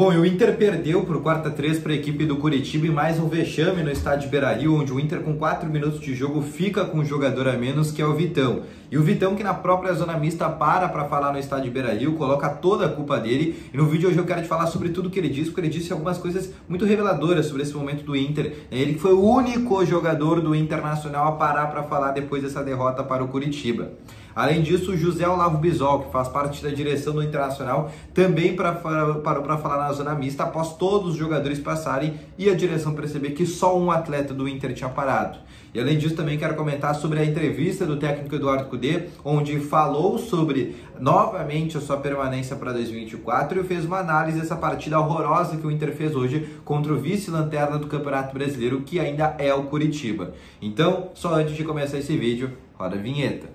Bom, e o Inter perdeu por quarta 3 para a equipe do Curitiba e mais um vexame no estádio Beira-Rio, onde o Inter com 4 minutos de jogo fica com um jogador a menos, que é o Vitão. E o Vitão que na própria zona mista para para falar no estádio Beira-Rio, coloca toda a culpa dele. E no vídeo hoje eu quero te falar sobre tudo que ele disse, porque ele disse algumas coisas muito reveladoras sobre esse momento do Inter. Ele foi o único jogador do Internacional a parar para falar depois dessa derrota para o Curitiba. Além disso, o José Olavo Bisol, que faz parte da direção do Internacional, também parou para falar na zona mista após todos os jogadores passarem e a direção perceber que só um atleta do Inter tinha parado. E além disso, também quero comentar sobre a entrevista do técnico Eduardo Cudê, onde falou sobre novamente a sua permanência para 2024 e fez uma análise dessa partida horrorosa que o Inter fez hoje contra o vice-lanterna do Campeonato Brasileiro, que ainda é o Curitiba. Então, só antes de começar esse vídeo, roda a vinheta.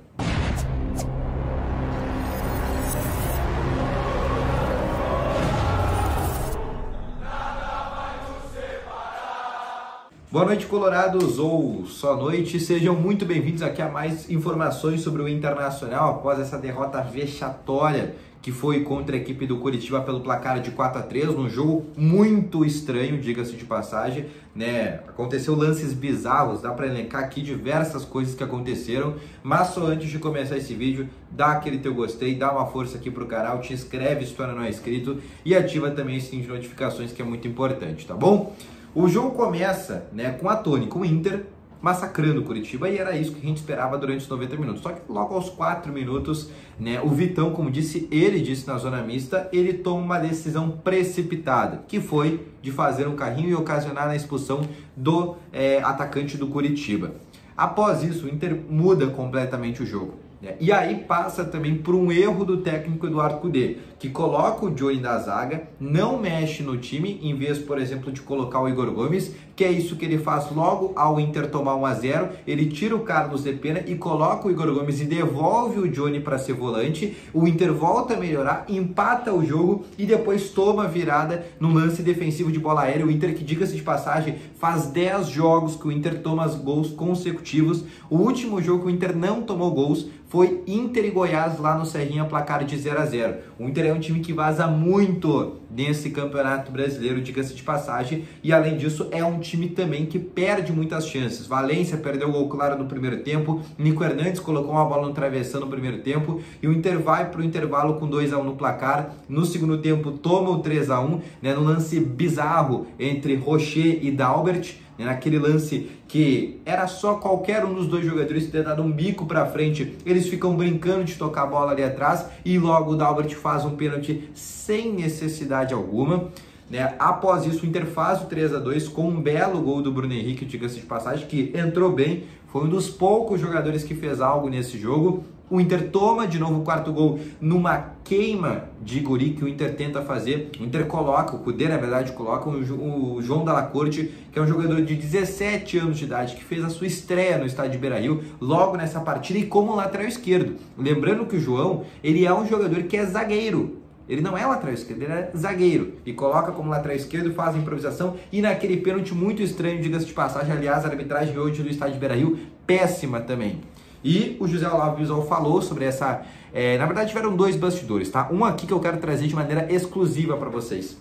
Boa noite, Colorados, ou só noite. Sejam muito bem-vindos aqui a mais informações sobre o Internacional após essa derrota vexatória que foi contra a equipe do Curitiba pelo placar de 4 a 3 num jogo muito estranho, diga-se de passagem, né? Aconteceu lances bizarros, dá para elencar aqui diversas coisas que aconteceram, mas só antes de começar esse vídeo, dá aquele teu gostei, dá uma força aqui pro canal, te inscreve se tu ainda não é inscrito e ativa também o sininho de notificações que é muito importante, tá bom? O jogo começa né, com a com o Inter, massacrando o Curitiba e era isso que a gente esperava durante os 90 minutos. Só que logo aos 4 minutos, né, o Vitão, como disse ele disse na zona mista, ele toma uma decisão precipitada, que foi de fazer um carrinho e ocasionar a expulsão do é, atacante do Curitiba. Após isso, o Inter muda completamente o jogo. Né? E aí passa também por um erro do técnico Eduardo Cudê, que coloca o Joey da zaga, não mexe no time, em vez, por exemplo, de colocar o Igor Gomes, que é isso que ele faz logo ao Inter tomar 1 a 0 ele tira o Carlos de Pena e coloca o Igor Gomes e devolve o Johnny para ser volante, o Inter volta a melhorar, empata o jogo e depois toma virada no lance defensivo de bola aérea, o Inter que, diga-se de passagem, faz 10 jogos que o Inter toma gols consecutivos, o último jogo que o Inter não tomou gols foi Inter e Goiás lá no Serrinha, placar de 0 a 0 O Inter é um time que vaza muito nesse campeonato brasileiro, diga-se de passagem, e além disso é um time também que perde muitas chances. Valência perdeu o gol claro no primeiro tempo, Nico Hernandes colocou uma bola no travessão no primeiro tempo, e o Inter vai para o intervalo com 2 a 1 no placar. No segundo tempo toma o 3 a 1 né, no lance bizarro entre Rocher e Dalbert né, naquele lance que era só qualquer um dos dois jogadores ter dado um bico para frente, eles ficam brincando de tocar a bola ali atrás e logo o Dalbert faz um pênalti sem necessidade alguma. Né? Após isso, o Inter faz o 3 a 2 com um belo gol do Bruno Henrique, diga-se de passagem, que entrou bem, foi um dos poucos jogadores que fez algo nesse jogo. O Inter toma de novo o quarto gol numa queima de guri que o Inter tenta fazer. O Inter coloca, o Cudê na verdade coloca o João Dalla Corte, que é um jogador de 17 anos de idade, que fez a sua estreia no estádio de Beira-Rio logo nessa partida e como lateral esquerdo. Lembrando que o João, ele é um jogador que é zagueiro. Ele não é lateral esquerdo, ele é zagueiro. E coloca como lateral esquerdo, faz a improvisação. E naquele pênalti muito estranho, diga-se de passagem, aliás, a arbitragem hoje do estádio de Beira-Rio, péssima também. E o José Olavo Bisol falou sobre essa. É, na verdade, tiveram dois bastidores, tá? Um aqui que eu quero trazer de maneira exclusiva para vocês.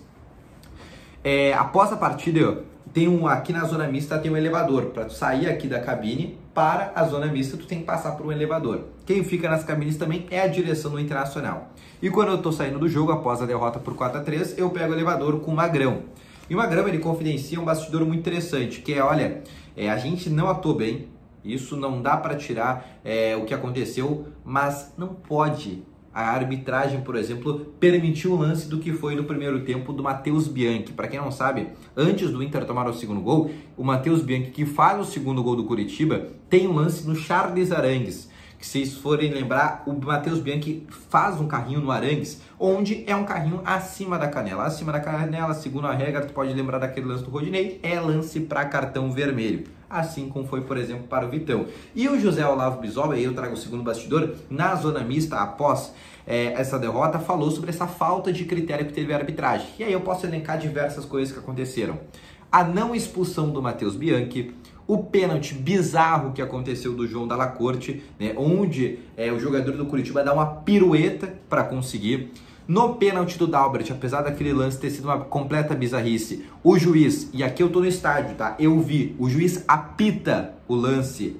É, após a partida, tem um aqui na zona mista tem um elevador para tu sair aqui da cabine para a zona mista tu tem que passar por um elevador. Quem fica nas cabines também é a direção do Internacional. E quando eu estou saindo do jogo após a derrota por 4 a 3, eu pego o elevador com o Magrão. E o Magrão ele confidencia um bastidor muito interessante, que é, olha, é, a gente não atuou bem, isso não dá para tirar é, o que aconteceu, mas não pode a arbitragem, por exemplo, permitiu o lance do que foi no primeiro tempo do Matheus Bianchi. Para quem não sabe, antes do Inter tomar o segundo gol, o Matheus Bianchi, que faz o segundo gol do Curitiba, tem um lance no Charles Arangues que vocês forem lembrar, o Matheus Bianchi faz um carrinho no Arangues, onde é um carrinho acima da canela. Acima da canela, segundo a regra, tu pode lembrar daquele lance do Rodinei, é lance para cartão vermelho. Assim como foi, por exemplo, para o Vitão. E o José Olavo Bisoba, aí eu trago o segundo bastidor, na zona mista, após é, essa derrota, falou sobre essa falta de critério que teve a arbitragem. E aí eu posso elencar diversas coisas que aconteceram. A não expulsão do Matheus Bianchi, o pênalti bizarro que aconteceu do João Dalla Corte, né, onde é, o jogador do Curitiba dá uma pirueta para conseguir. No pênalti do Dalbert, apesar daquele lance ter sido uma completa bizarrice, o juiz, e aqui eu tô no estádio, tá? Eu vi, o juiz apita o lance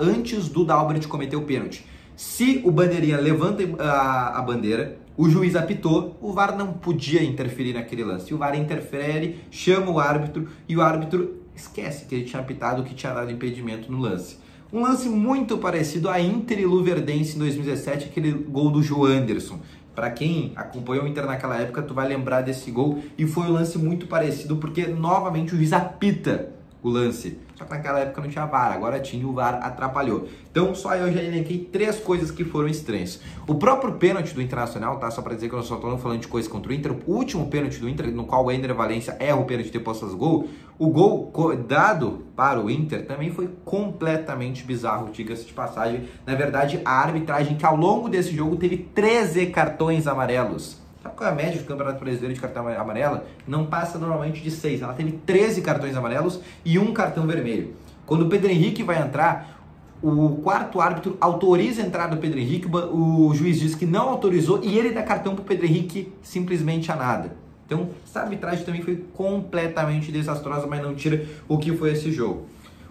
antes do Dalbert cometer o pênalti. Se o bandeirinha levanta a, a bandeira, o juiz apitou, o VAR não podia interferir naquele lance. O VAR interfere, chama o árbitro e o árbitro esquece que ele tinha apitado, que tinha dado impedimento no lance. Um lance muito parecido a Inter e Luverdense em 2017, aquele gol do João Anderson. Para quem acompanhou o Inter naquela época, tu vai lembrar desse gol e foi um lance muito parecido porque novamente o juiz apita o lance. Só que naquela época não tinha VAR, agora tinha e o VAR atrapalhou. Então só eu já elenquei três coisas que foram estranhas. O próprio pênalti do Internacional, tá? Só para dizer que eu só tô falando de coisa contra o Inter, o último pênalti do Inter, no qual o Ender Valência erra o pênalti depois das gol, o gol dado para o Inter também foi completamente bizarro, diga-se de passagem. Na verdade, a arbitragem que ao longo desse jogo teve 13 cartões amarelos. É a média do Campeonato Brasileiro de cartão amarelo? Não passa normalmente de 6. Ela teve 13 cartões amarelos e um cartão vermelho. Quando o Pedro Henrique vai entrar, o quarto árbitro autoriza a entrada do Pedro Henrique, o juiz diz que não autorizou e ele dá cartão para o Pedro Henrique simplesmente a nada. Então, essa arbitragem também foi completamente desastrosa, mas não tira o que foi esse jogo.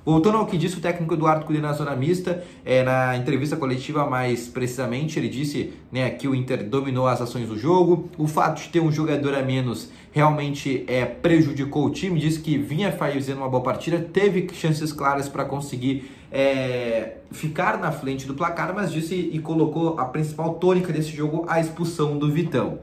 Voltando ao que disse o técnico Eduardo Cudê na zona mista, é, na entrevista coletiva mais precisamente, ele disse né, que o Inter dominou as ações do jogo, o fato de ter um jogador a menos realmente é, prejudicou o time, disse que vinha fazendo uma boa partida, teve chances claras para conseguir é, ficar na frente do placar, mas disse e colocou a principal tônica desse jogo, a expulsão do Vitão.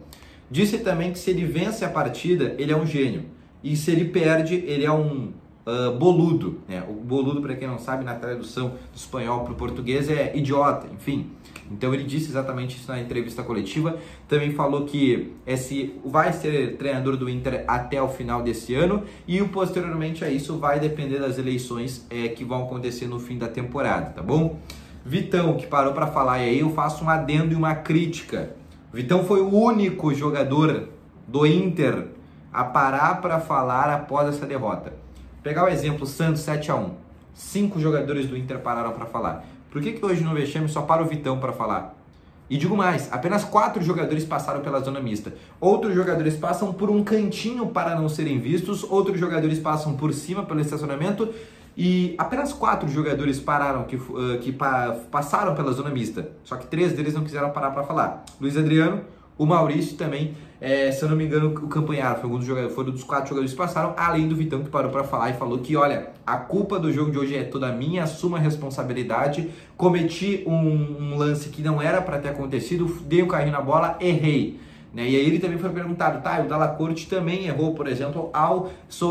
Disse também que se ele vence a partida, ele é um gênio, e se ele perde, ele é um uh, boludo. Né? O boludo, para quem não sabe, na tradução do espanhol para o português é idiota, enfim. Então ele disse exatamente isso na entrevista coletiva. Também falou que esse vai ser treinador do Inter até o final desse ano e posteriormente a isso vai depender das eleições é, que vão acontecer no fim da temporada, tá bom? Vitão, que parou para falar, e aí eu faço um adendo e uma crítica. Vitão foi o único jogador do Inter a parar para falar após essa derrota. Pegar o exemplo Santos 7 a 1 Cinco jogadores do Inter pararam para falar. Por que, que hoje no Vexame só para o Vitão para falar? E digo mais, apenas quatro jogadores passaram pela zona mista. Outros jogadores passam por um cantinho para não serem vistos, outros jogadores passam por cima pelo estacionamento e apenas quatro jogadores pararam que, uh, que pa passaram pela zona mista. Só que três deles não quiseram parar para falar. Luiz Adriano, o Maurício também, é, se eu não me engano, o Campanharo foi um dos, foi um dos quatro jogadores que passaram, além do Vitão que parou para falar e falou que, olha, a culpa do jogo de hoje é toda minha, assumo a responsabilidade, cometi um, um lance que não era para ter acontecido, dei um carrinho na bola, errei. Né? E aí ele também foi perguntado, tá, o Dalacorte também errou, por exemplo, ao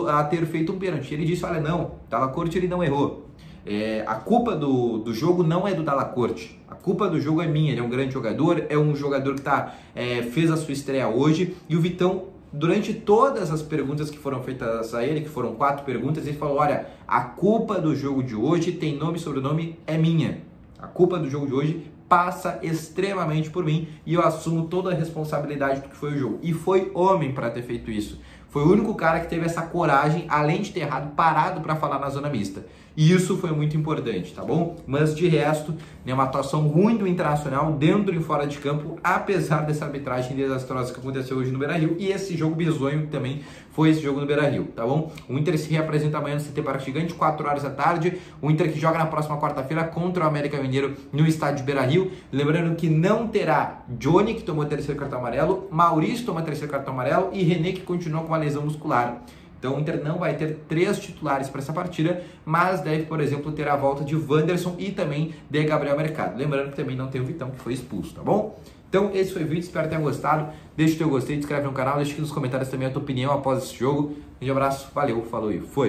a ter feito um pênalti. Ele disse, olha, não, o Dalacorte ele não errou. É, a culpa do, do jogo não é do Dalacorte. A culpa do jogo é minha. Ele é um grande jogador, é um jogador que tá, é, fez a sua estreia hoje. E o Vitão, durante todas as perguntas que foram feitas a ele, que foram quatro perguntas, ele falou: olha, a culpa do jogo de hoje tem nome e sobrenome, é minha. A culpa do jogo de hoje passa extremamente por mim e eu assumo toda a responsabilidade do que foi o jogo. E foi homem para ter feito isso. Foi o único cara que teve essa coragem, além de ter errado, parado para falar na zona mista. E isso foi muito importante, tá bom? Mas de resto, né, uma atuação ruim do Internacional dentro e fora de campo, apesar dessa arbitragem desastrosa que aconteceu hoje no Beira-Rio e esse jogo bizonho que também foi esse jogo no Beira-Rio, tá bom? O Inter se reapresenta amanhã no CT Parque Gigante, 4 horas da tarde. O Inter que joga na próxima quarta-feira contra o América Mineiro no estádio Beira-Rio. Lembrando que não terá Johnny, que tomou terceiro cartão amarelo, Maurício tomou o terceiro cartão amarelo e René, que continua com uma lesão muscular. Então o Inter não vai ter três titulares para essa partida, mas deve, por exemplo, ter a volta de Wanderson e também de Gabriel Mercado. Lembrando que também não tem o Vitão, que foi expulso, tá bom? Então esse foi o vídeo, espero que gostado. Deixa o teu gostei, inscreve no canal, deixa aqui nos comentários também a tua opinião após esse jogo. Um abraço, valeu, falou e foi!